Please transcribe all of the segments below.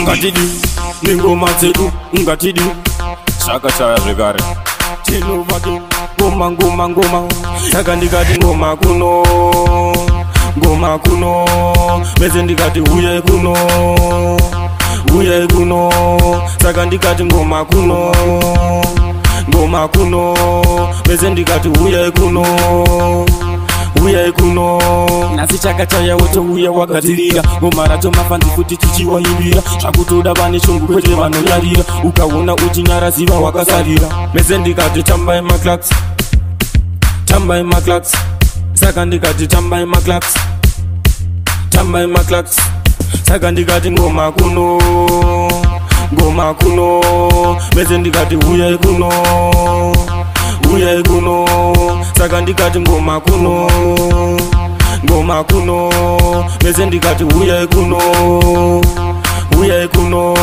ungatidi nengoma dzedu ungatidi saka chaya zvekare tinovato ngoma ngoma ngoma saka ndikati ngoma kuno ngoma kuno bese ndikati uyai kuno uyai kuno saka ndikati ngoma kuno ngoma kuno bese ndikati uyai kuno, ngoma kuno uyai kuno nhasi chaka chayawo touya wagadzirira gomarato mafanzi futi tichiwaimbira zvakutoda vane shungu kwete vanonyarira ukaona uchinyara ziva wakasarira mese ndikati tambai maclas tambai maclas saka ndikati tambai maclas tambai maclas saka ndikati ngoma kuno ngoma kuno mese ndikati uyai kuno uyai kuno saka ndikati ngoma kuno ngoma kuno mese ndikati uyai kuno uyai kuno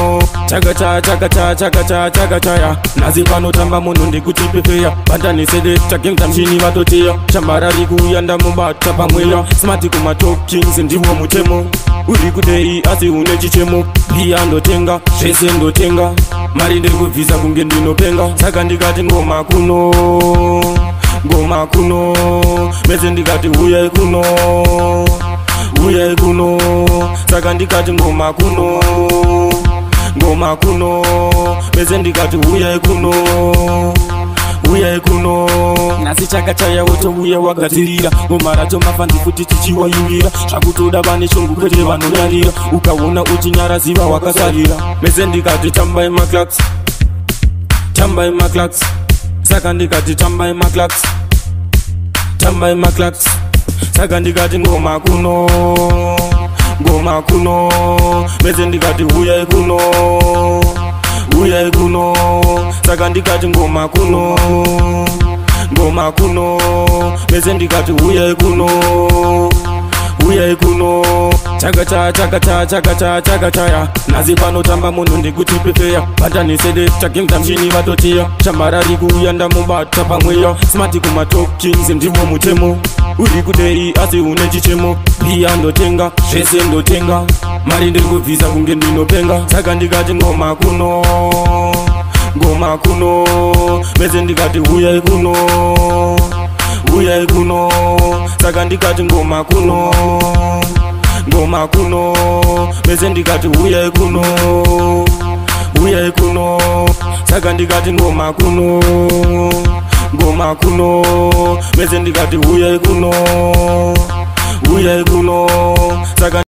chakacha chakacha chakacha chakachaya nhasi panotamba munhu ndikuchipepeya vandanesede chakengamchini vatoteya chambarari kuuya ndamumba tapamweya smati kumatokings ndiwo mutemo uri kudei asi une chichemo iya ndotenga zvese ndotenga mari ndekubvisa kunge ndinopenga saka ndikati ngoma kuno ngoma kuno mese ndikati uyai kuno uyai kuno saka ndikati ngoma kuno ngoma kuno mese ndikati uyai kuno uyai kuno nhasi chaka chaya wotouya wagadzirira ngomarato mafanzi futi tichiwayimira zvakutoda vane shungu kwete vanonyarira ukaona uchinyara ziva wakasarira mese ndikati tambai maclas tambai maclas saka ndikati tambai maclax tambai maclax saka ndikati ngoma kuno ngoma kuno bese ndikati uyai kuno uyai kuno saka ndikati ngoma kuno ngoma kuno bese ndikati uyai kuno, ngoma kuno uyai kuno chakachaya chakachaya chakachaya chakachaya nhasi panotamba munhu ndekuti pepeya vatanhesede chakemzamchini vatoteya chambarari kuuya ndamubata pamweya smati kumatokins ndivo mutemo uri kudei asi une chichemo iya ndotenga zvese ndotenga mari ndekubvisa kunge ndinopenga saka ndikati ngoma kuno ngoma kuno mese ndikati uyai kuno uyai kuno saka ndikati ngoma kuno ngoma kuno bese ndikati uyai kuno uyai kuno saka ndikati ngoma kuno ngoma kuno bese ndikati uyai kuno uyai kuno saka